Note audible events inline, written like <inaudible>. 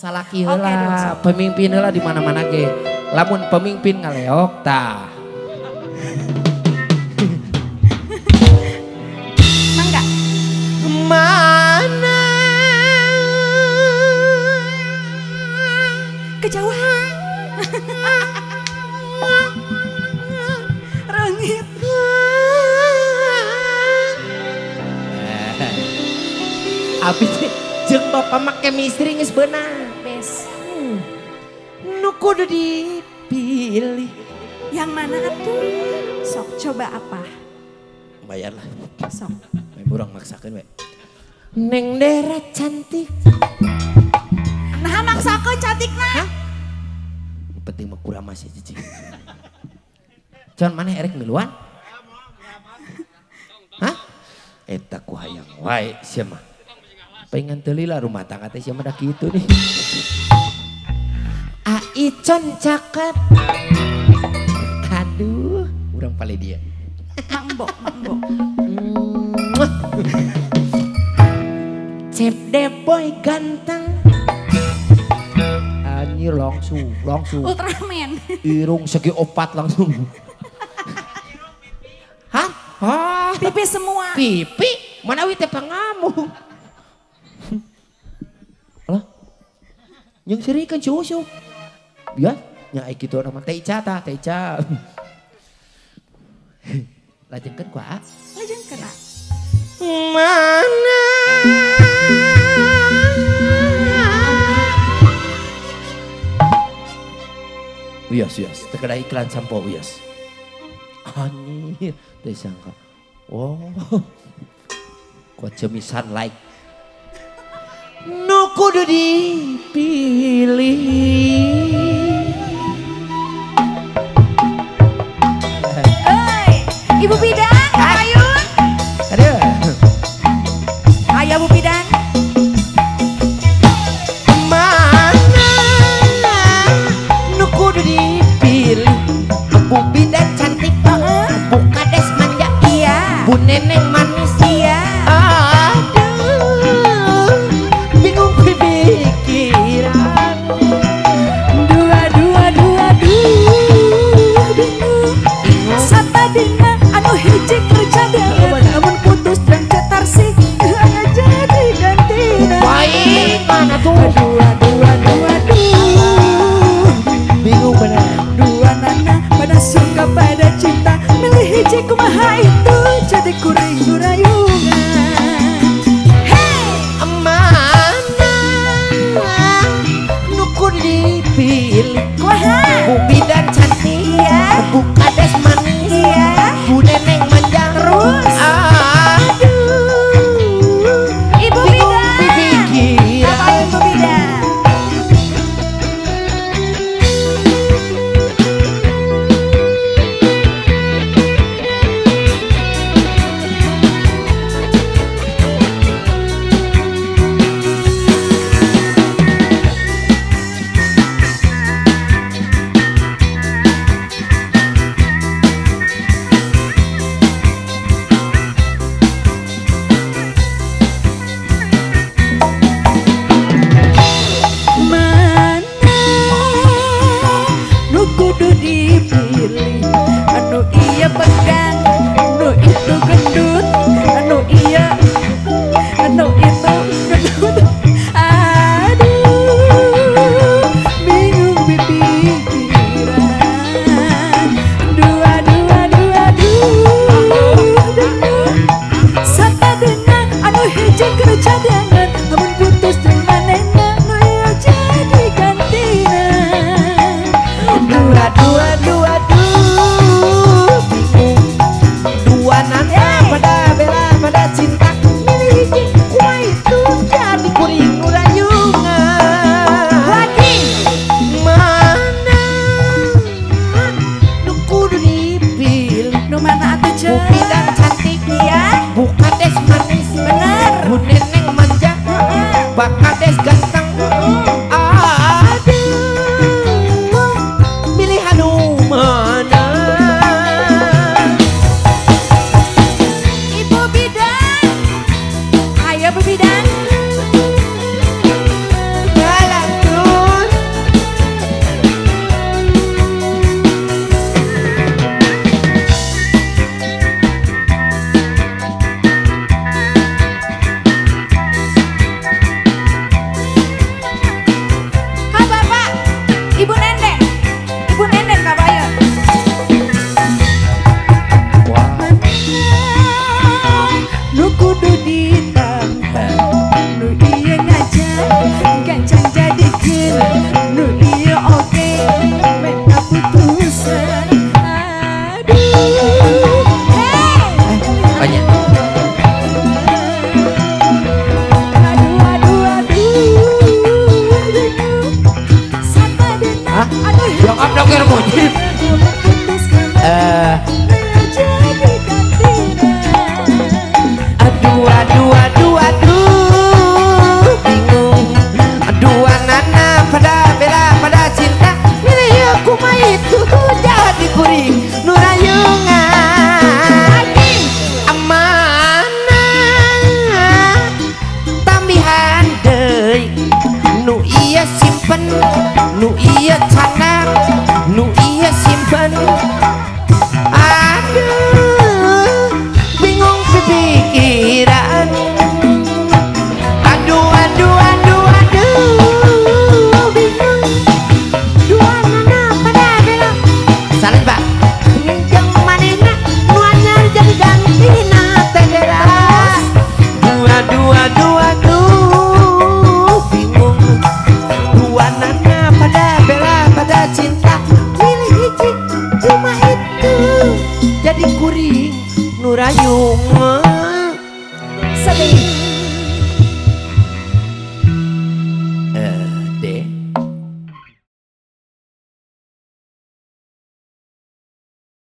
Salaki heula, pemimpin heula di mana-mana ge. Lamun pemimpin ngaleok tah. Mangga. Mana Kejauhan. Rengit. Abis jeung bapak mah chemistry geus beunang. Kudu dipilih. Yang mana atuh? Sok coba apa? Bayar lah. Sok. We burang maksakeun we. Neng Dera cantik. Nah maksakeun cantikna. Yang penting mah kurang masih cici. Cuman mana erek miluan? Hah? Eta ku hayang wae sia mah. Pengen teuli lah rumah tangga teh sia mah da kitu nih. Aicon cakep. Aduh, urang pale dia. Mangbo. Mwah. Cep de boy ganteng. Anjir langsung, langsung. Ultraman. Irung segi opat langsung. Hah? Hah? Pipi semua. Pipi? Mana wite pengamu? Lah? Yang seri kan cucu. Ya, nya ai kitu nama teh Ica tah, teh Ica. <laughs> Lajengkeun ku A. Lajeng kena. Mana? Wios, wios. Terkena iklan sampo wios. Anjir, teh sangka. Oh, <laughs> kuat cemisan like. Nu kudu dipilih. Jadi kuring durayungan Hey! Mana nu kudu dipilih Kumaha? Bu bidan cantik Iya. Bu kades Hah? Jangan dokter mujib. Eh. Aduh, aduh, aduh, aduh, bingung. Aduh, anak pada bela pada cinta, milih aku mah <laughs> itu. Murajuong Sabi